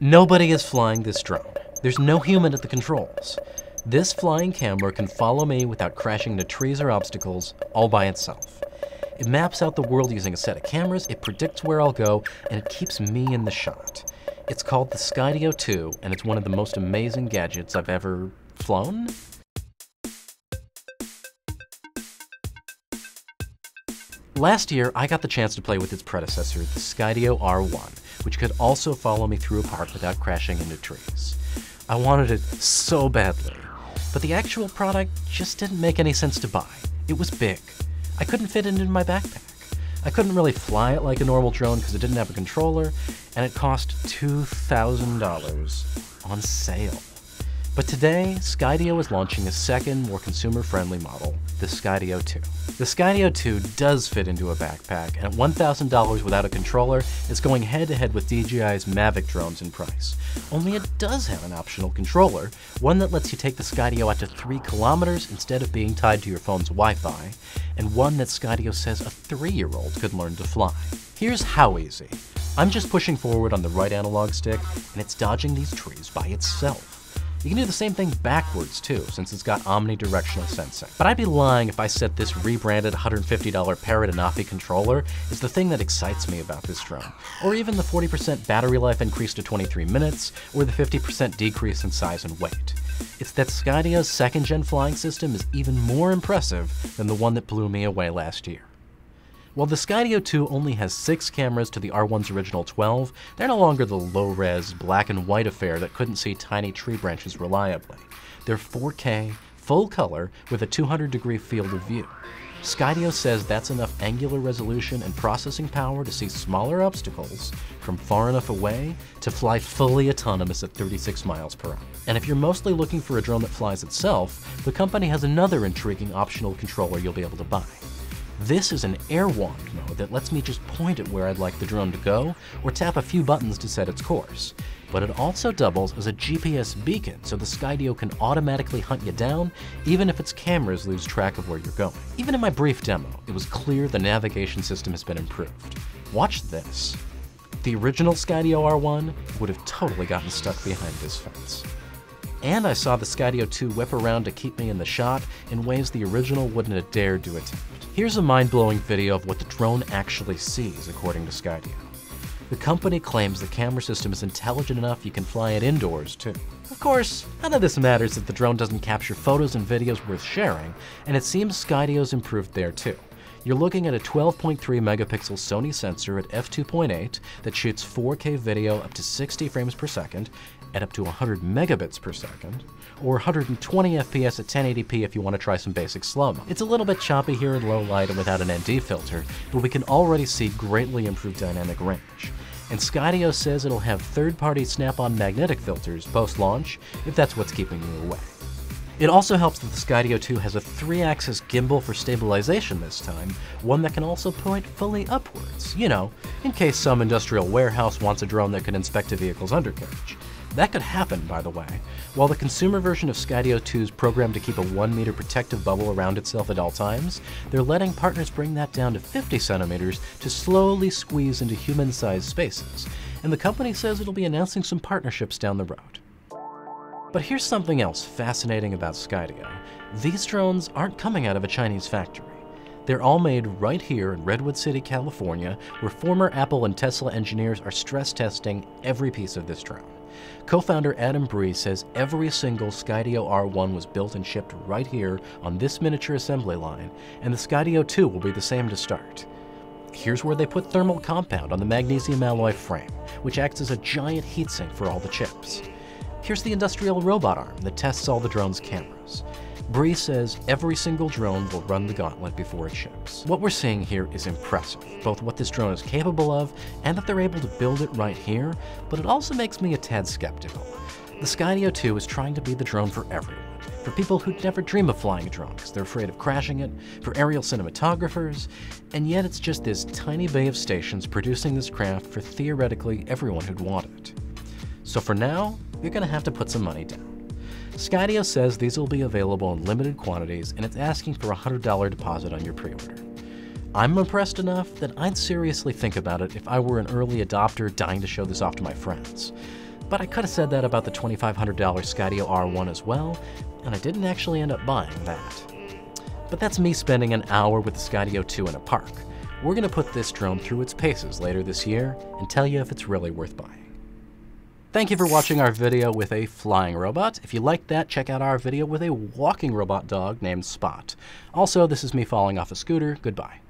Nobody is flying this drone. There's no human at the controls. This flying camera can follow me without crashing into trees or obstacles all by itself. It maps out the world using a set of cameras, it predicts where I'll go, and it keeps me in the shot. It's called the Skydio 2, and it's one of the most amazing gadgets I've ever flown? Last year, I got the chance to play with its predecessor, the Skydio R1, which could also follow me through a park without crashing into trees. I wanted it so badly, but the actual product just didn't make any sense to buy. It was big. I couldn't fit it into my backpack. I couldn't really fly it like a normal drone because it didn't have a controller, and it cost $2,000 on sale. But today, Skydio is launching a second, more consumer-friendly model, the Skydio 2. The Skydio 2 does fit into a backpack, and at $1,000 without a controller, it's going head-to-head with DJI's Mavic drones in price. Only it does have an optional controller, one that lets you take the Skydio out to 3 kilometers instead of being tied to your phone's Wi-Fi, and one that Skydio says a 3-year-old could learn to fly. Here's how easy. I'm just pushing forward on the right analog stick, and it's dodging these trees by itself. You can do the same thing backwards too, since it's got omnidirectional sensing. But I'd be lying if I said this rebranded $150 Parrot Anafi controller is the thing that excites me about this drone, or even the 40% battery life increase to 23 minutes, or the 50% decrease in size and weight. It's that Skydio's second gen flying system is even more impressive than the one that blew me away last year. While the Skydio 2 only has 6 cameras to the R1's original 12, they're no longer the low-res, black and white affair that couldn't see tiny tree branches reliably. They're 4K, full color, with a 200 degree field of view. Skydio says that's enough angular resolution and processing power to see smaller obstacles from far enough away to fly fully autonomous at 36 miles per hour. And if you're mostly looking for a drone that flies itself, the company has another intriguing optional controller you'll be able to buy. This is an airwalk mode that lets me just point it where I'd like the drone to go, or tap a few buttons to set its course. But it also doubles as a GPS beacon, so the Skydio can automatically hunt you down, even if its cameras lose track of where you're going. Even in my brief demo, it was clear the navigation system has been improved. Watch this. The original Skydio R1 would have totally gotten stuck behind this fence. And I saw the Skydio 2 whip around to keep me in the shot in ways the original wouldn't have dared to attempt. Here's a mind-blowing video of what the drone actually sees, according to Skydio. The company claims the camera system is intelligent enough you can fly it indoors, too. Of course, none of this matters if the drone doesn't capture photos and videos worth sharing, and it seems Skydio's improved there too. You're looking at a 12.3 megapixel Sony sensor at f2.8 that shoots 4K video up to 60 frames per second at up to 100 megabits per second, or 120 FPS at 1080p if you want to try some basic slow-mo. It's a little bit choppy here in low light and without an ND filter, but we can already see greatly improved dynamic range. And Skydio says it'll have third-party snap-on magnetic filters post-launch if that's what's keeping you away. It also helps that the Skydio 2 has a 3-axis gimbal for stabilization this time, one that can also point fully upwards, you know, in case some industrial warehouse wants a drone that can inspect a vehicle's undercarriage. That could happen, by the way. While the consumer version of Skydio 2 is programmed to keep a 1 meter protective bubble around itself at all times, they're letting partners bring that down to 50 centimeters to slowly squeeze into human-sized spaces, and the company says it'll be announcing some partnerships down the road. But here's something else fascinating about Skydio. These drones aren't coming out of a Chinese factory. They're all made right here in Redwood City, California, where former Apple and Tesla engineers are stress testing every piece of this drone. Co-founder Adam Bry says every single Skydio R1 was built and shipped right here on this miniature assembly line, and the Skydio 2 will be the same to start. Here's where they put thermal compound on the magnesium alloy frame, which acts as a giant heatsink for all the chips. Here's the industrial robot arm that tests all the drone's cameras. Bry says every single drone will run the gauntlet before it ships. What we're seeing here is impressive, both what this drone is capable of and that they're able to build it right here, but it also makes me a tad skeptical. The Skydio 2 is trying to be the drone for everyone. For people who'd never dream of flying a drone because they're afraid of crashing it, for aerial cinematographers, and yet it's just this tiny bay of stations producing this craft for theoretically everyone who'd want it. So for now, you're gonna have to put some money down. Skydio says these will be available in limited quantities and it's asking for a $100 deposit on your pre-order. I'm impressed enough that I'd seriously think about it if I were an early adopter dying to show this off to my friends. But I could have said that about the $2,500 Skydio R1 as well, and I didn't actually end up buying that. But that's me spending an hour with the Skydio 2 in a park. We're going to put this drone through its paces later this year and tell you if it's really worth buying. Thank you for watching our video with a flying robot. If you liked that, check out our video with a walking robot dog named Spot. Also, this is me falling off a scooter. Goodbye.